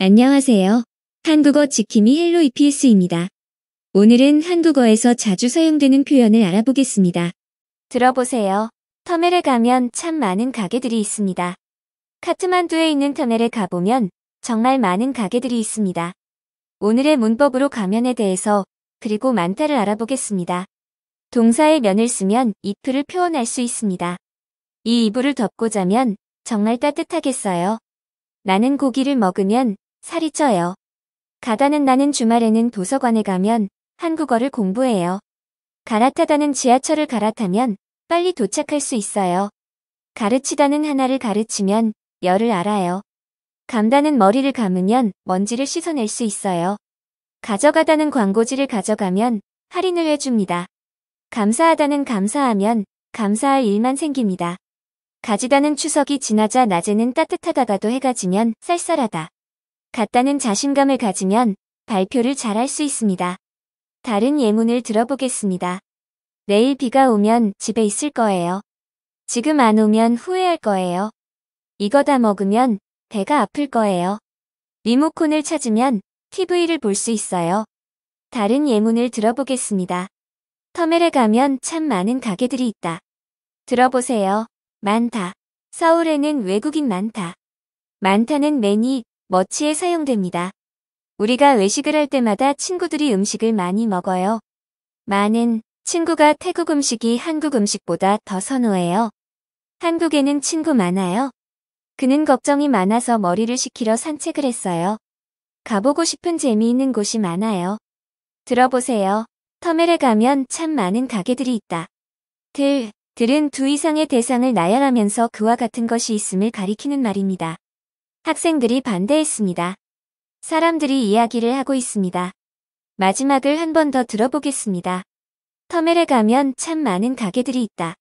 안녕하세요. 한국어 지킴이 Hello EPS입니다. 오늘은 한국어에서 자주 사용되는 표현을 알아보겠습니다. 들어보세요. 타멜에 가면 참 많은 가게들이 있습니다. 카트만두에 있는 타멜에 가보면 정말 많은 가게들이 있습니다. 오늘의 문법 '으로 가면'에 대해서 그리고 많다를 알아보겠습니다. 동사의 면을 쓰면 if를 표현할 수 있습니다. 이 이불을 덮고 자면 정말 따뜻하겠어요. 나는 고기를 먹으면 살이 쪄요. 가다는 나는 주말에는 도서관에 가면 한국어를 공부해요. 갈아타다는 지하철을 갈아타면 빨리 도착할 수 있어요. 가르치다는 하나를 가르치면 열을 알아요. 감다는 머리를 감으면 먼지를 씻어낼 수 있어요. 가져가다는 광고지를 가져가면 할인을 해줍니다. 감사하다는 감사하면 감사할 일만 생깁니다. 가지다는 추석이 지나자 낮에는 따뜻하다가도 해가 지면 쌀쌀하다. 같다는 자신감을 가지면 발표를 잘할 수 있습니다. 다른 예문을 들어보겠습니다. 내일 비가 오면 집에 있을 거예요. 지금 안 오면 후회할 거예요. 이거 다 먹으면 배가 아플 거예요. 리모콘을 찾으면 TV를 볼 수 있어요. 다른 예문을 들어보겠습니다. 터멜에 가면 참 많은 가게들이 있다. 들어보세요. 많다. 서울에는 외국인 많다. 많다는 매니, 머치에 사용됩니다. 우리가 외식을 할 때마다 친구들이 음식을 많이 먹어요. 많은 친구가 태국 음식이 한국 음식보다 더 선호해요. 한국에는 친구 많아요. 그는 걱정이 많아서 머리를 식히러 산책을 했어요. 가보고 싶은 재미있는 곳이 많아요. 들어보세요. 터멜에 가면 참 많은 가게들이 있다. 들, 들은 두 이상의 대상을 나열하면서 그와 같은 것이 있음을 가리키는 말입니다. 학생들이 반대했습니다. 사람들이 이야기를 하고 있습니다. 마지막을 한 번 더 들어보겠습니다. 터멜에 가면 참 많은 가게들이 있다.